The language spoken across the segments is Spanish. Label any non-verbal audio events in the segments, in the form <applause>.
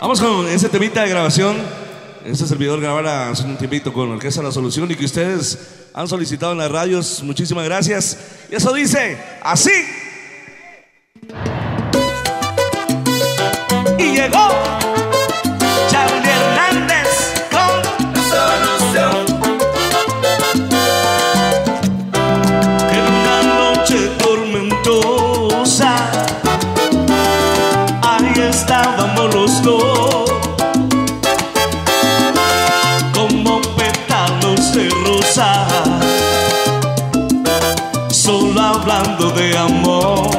Vamos con ese temita de grabación. Este servidor grabara hace un tiempito con Orquesta La Solución y que ustedes han solicitado en las radios. Muchísimas gracias. Y eso dice así. Y llegó Charlie Hernández con Solución. En una noche tormentosa, dos, como pétalos de rosa, solo hablando de amor.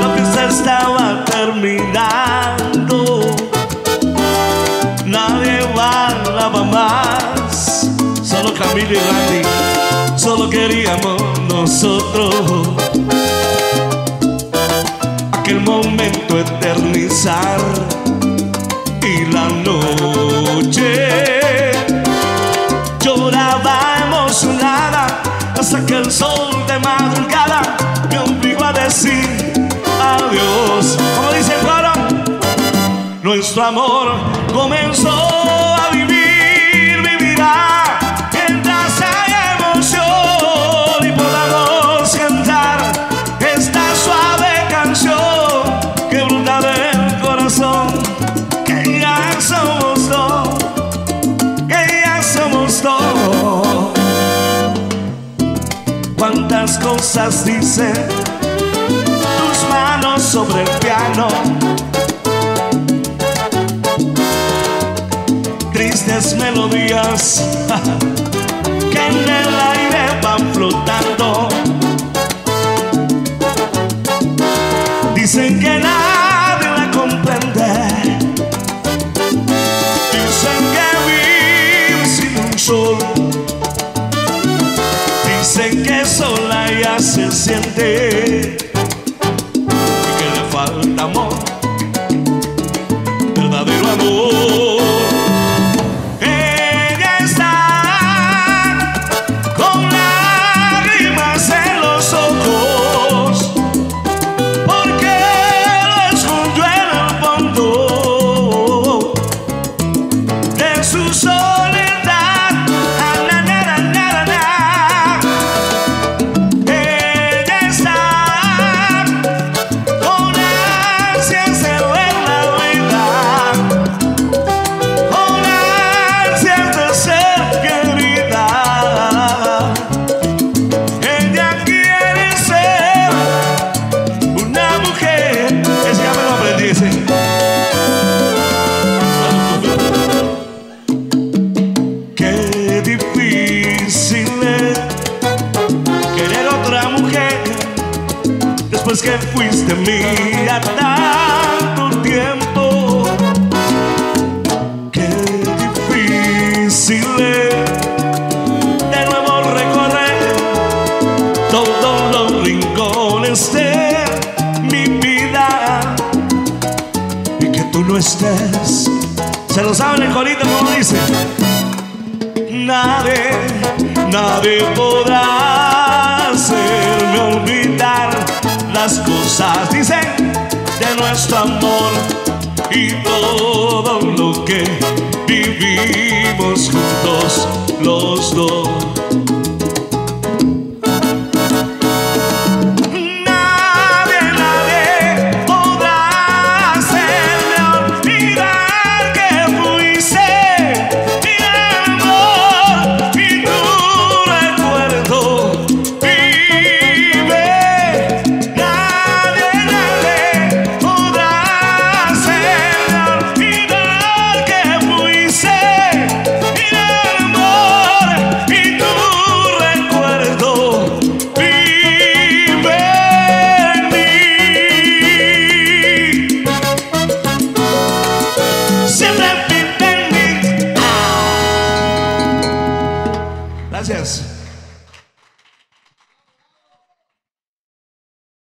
La fiesta estaba terminando, nadie bailaba más, solo Camilo y Randy solo queríamos nosotros aquel momento eternizar y la noche. Lloraba emocionada hasta que el sol de madrugada me obligó a decir adiós. Como dice el nuestro amor comenzó cosas dicen tus manos sobre el piano. tristes melodías <laughs> que en el aire van flotando. Se que fuiste mía tanto tiempo. Qué difícil de nuevo recorrer todos los rincones de mi vida y que tú no estés. Se lo saben el corito como dice. Nadie, nadie podrá hacerme olvidar las cosas, dicen, de nuestro amor y todo lo que vivimos juntos los dos.